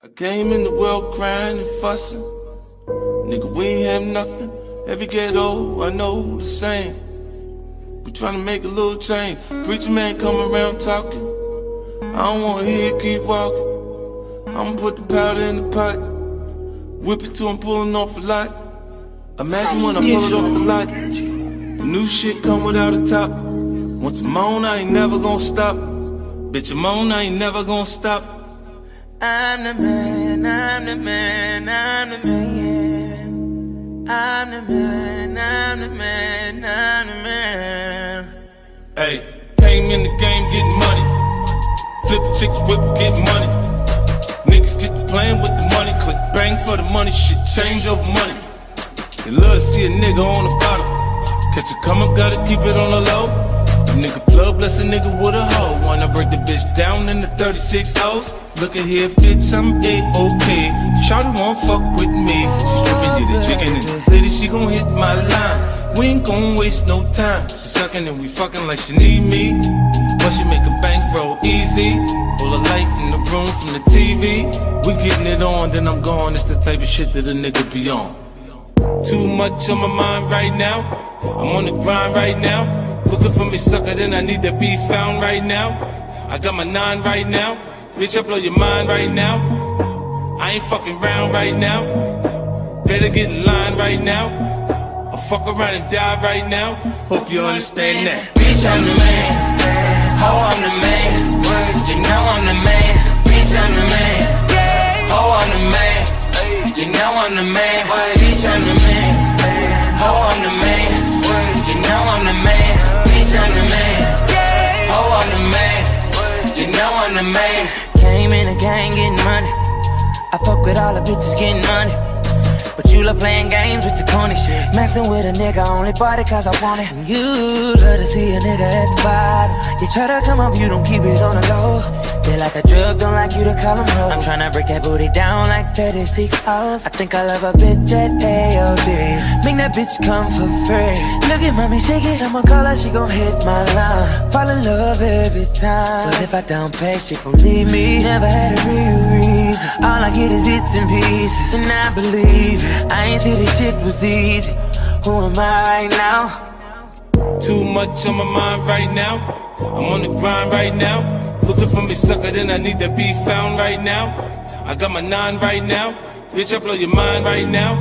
I came in the world crying and fussing. Nigga, we ain't have nothing. Every ghetto, I know the same. We tryna make a little change. Preacher man come around talking. I don't wanna hear keep walking. I'ma put the powder in the pot. Whip it till I'm pulling off a lot. Imagine when I pull it off the lot. The new shit come without a top. Once I'm on, I ain't never gonna stop. Bitch, I'm on, I ain't never gonna stop. I'm the man, I'm the man, I'm the man. I'm the man, I'm the man, I'm the man. Hey, came in the game getting money. Flip chicks, whip, get money. Niggas get to playing with the money. Click bang for the money. Shit change over money. They love to see a nigga on the bottom. Catch a come up, gotta keep it on the low. A nigga plug, bless a nigga with a hoe. Wanna break the bitch down in the 36 hoes. Look at here, bitch, I'm A-OK. Shawty won't fuck with me. Stripping, get the chicken and lady, she gon' hit my line. We ain't gon' waste no time. She sucking and we fucking like she need me. But she make a bankroll easy. Full of light in the room from the TV. We getting it on, then I'm gone. It's the type of shit that a nigga be on. Too much on my mind right now. I'm on the grind right now. Looking for me, sucker, then I need to be found right now. I got my nine right now. Bitch, I blow your mind right now. I ain't fucking round right now. Better get in line right now. I'll fuck around and die right now. Hope you understand that. Bitch, I'm the man. Ho, I'm the man. You know I'm the man. Bitch, I'm the man. Ho, I'm the man. You know I'm the man. Man. Came in the gang getting money. I fuck with all the bitches getting money. But you love playing games with the corny shit. Messing with a nigga only it cause I want it. And you love to see a nigga at the bottom. You try to come up, you don't keep it on the low. Like a drug, don't like you to call them hoes. I'm tryna break that booty down like 36 hours. I think I love a bitch at AOD. Make that bitch come for free. Look at mommy, shake it, I'ma call her, she gon' hit my line. Fall in love every time. But if I don't pay, she gon' leave me. Never had a real reason. All I get is bits and pieces. And I believe it. I ain't say this shit was easy. Who am I right now? Too much on my mind right now. I'm on the grind right now. Looking for me, sucker, then I need to be found right now. I got my nine right now. Bitch, I blow your mind right now.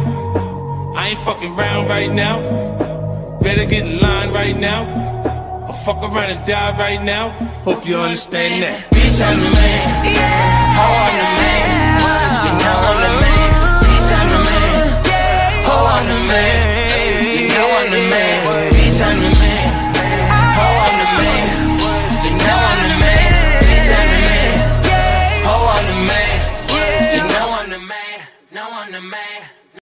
I ain't fucking round right now. Better get in line right now. i fuck around and die right now. Hope you understand that. Bitch, I'm the man. Yeah. Oh, I'm the man. You know I'm the man. Bitch, I'm the man. Oh, I'm the man. You know I'm the man. Bitch, I'm the man.